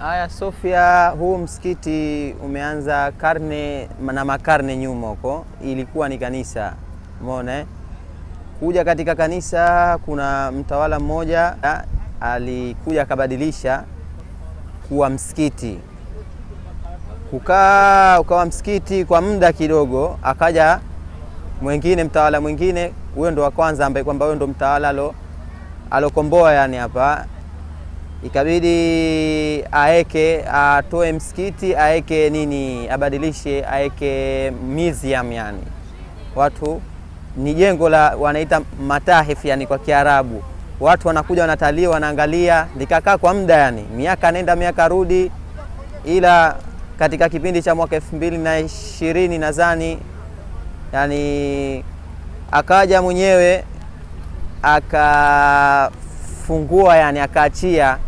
Haya, Sofia, huu msikiti umeanza karne na makarne nyuma huko, ilikuwa ni kanisa. Umeona eh? Kuja katika kanisa, kuna mtawala mmoja ah, alikuja akabadilisha kuwa msikiti, kukaa ukawa msikiti kwa muda kidogo, akaja mwingine mtawala mwingine, huyo ndo wa kwanza ambaye kwamba huyo ndo mtawala alo alokomboa yani hapa ikabidi aeke atoe msikiti aeke nini, abadilishe aeke museum, yani watu ni jengo la wanaita matahif, yani kwa Kiarabu. Watu wanakuja wanatalii, wanaangalia, likakaa kwa muda yani miaka nenda miaka rudi, ila katika kipindi cha mwaka elfu mbili na ishirini nadhani, yani akaja mwenyewe akafungua, yani akaachia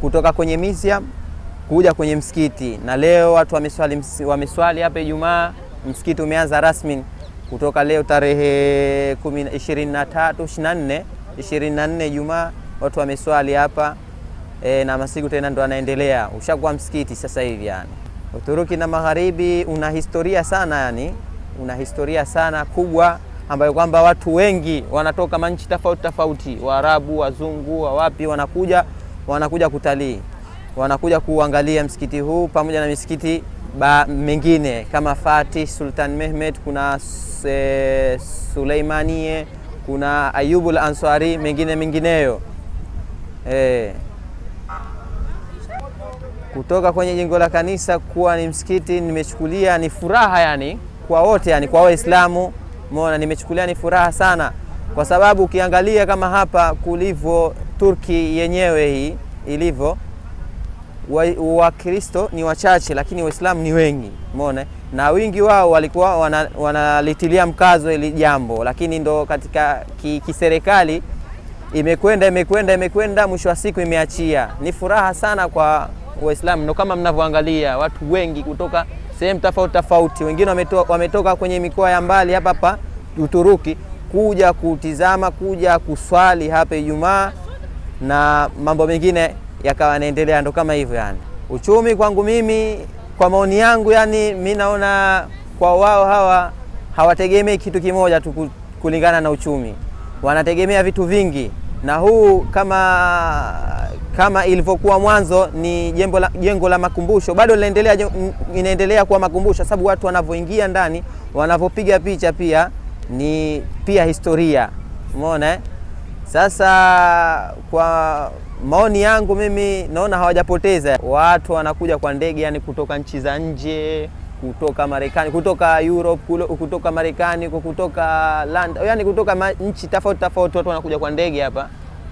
kutoka kwenye museum kuja kwenye msikiti, na leo watu wameswali, wameswali hapa Ijumaa. Msikiti umeanza rasmi kutoka leo tarehe 23 24 24 Ijumaa, watu wameswali hapa e, na masiku tena ndo anaendelea, ushakuwa msikiti sasa hivi. Yani Uturuki na Magharibi una historia sana, yani una historia sana kubwa ambayo kwamba watu wengi wanatoka manchi tofauti tofauti, Waarabu, wazungu, wa wapi wanakuja wanakuja kutalii, wanakuja kuangalia msikiti huu pamoja na misikiti ba mengine kama Fatih, Sultan Mehmed, kuna e, Suleimanie, kuna Ayubul Ansari, mengine mengineyo e. Kutoka kwenye jengo la kanisa kuwa ni msikiti nimechukulia ni furaha yani kwa wote yani kwa Waislamu, mona, nimechukulia ni furaha sana, kwa sababu ukiangalia kama hapa kulivyo Turki yenyewe hii ilivyo, Wakristo wa ni wachache, lakini Waislamu ni wengi, umeona, na wingi wao walikuwa wanalitilia wana mkazo ili jambo, lakini ndo katika kiserikali imekwenda imekwenda imekwenda, mwisho wa siku imeachia. Ni furaha sana kwa Waislamu, ndo kama mnavyoangalia watu wengi kutoka sehemu tofauti tofauti, wengine wametoka, wametoka kwenye mikoa ya mbali hapa hapa Uturuki kuja kutizama, kuja kuswali hapa Ijumaa na mambo mengine yakawa yanaendelea, ndo kama hivyo yani. Uchumi kwangu mimi, kwa maoni yangu, yani mi naona kwa wao hawa hawategemei kitu kimoja tu kulingana na uchumi, wanategemea vitu vingi, na huu kama kama ilivyokuwa mwanzo ni jengo la, jengo la makumbusho bado linaendelea, inaendelea kuwa makumbusho, sababu watu wanavyoingia ndani, wanavyopiga picha pia ni pia historia, umeona eh? Sasa kwa maoni yangu mimi naona hawajapoteza. Watu wanakuja kwa ndege, yani kutoka nchi za nje, kutoka Marekani, kutoka Europe, kutoka Marekani, kutoka London, yani kutoka nchi tofauti tofauti, watu wanakuja kwa ndege hapa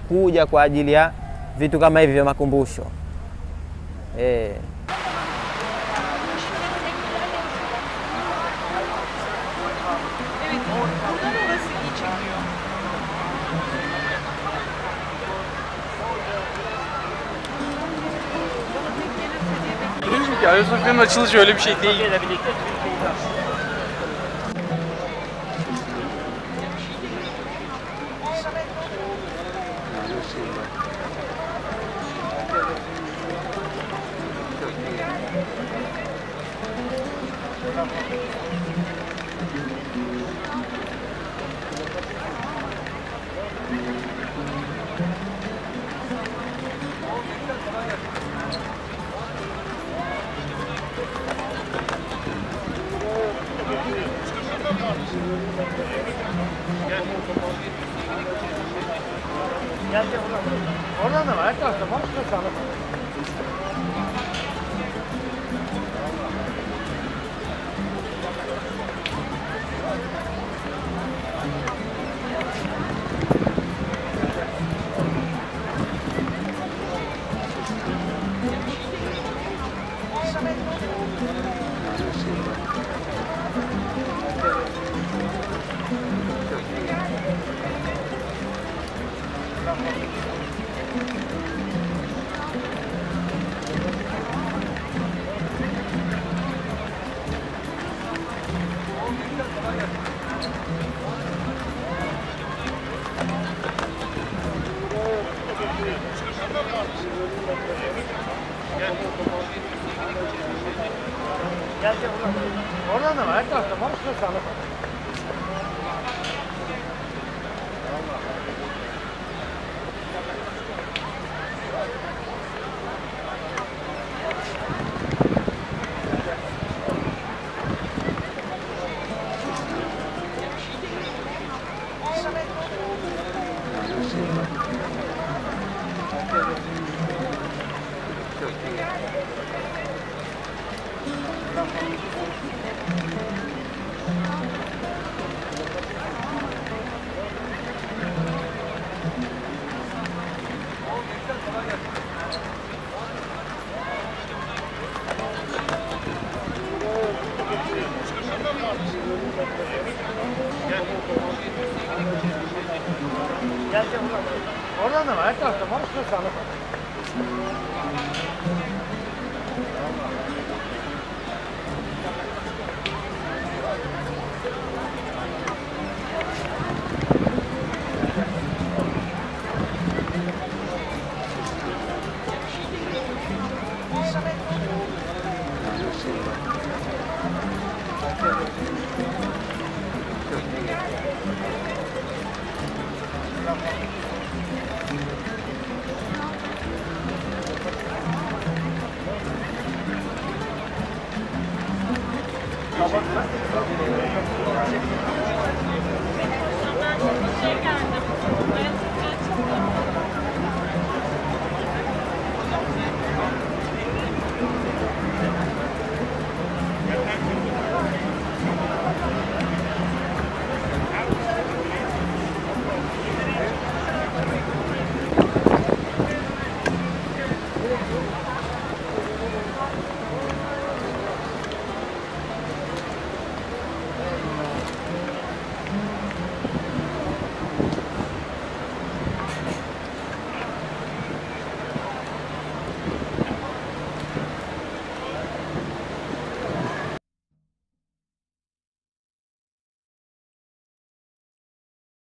kuja kwa ajili ya vitu kama hivi vya makumbusho eh. Ki Ayasofya'nın açılışı öyle bir şey değil. Gel gel oradan. Oradan da var. Her tarafta var. Şurada sağlam. Gel gel buradan. Oradan da var. Her tarafta var. Şurası anlatmadım. Hola, no, esta, tomamos sus salas.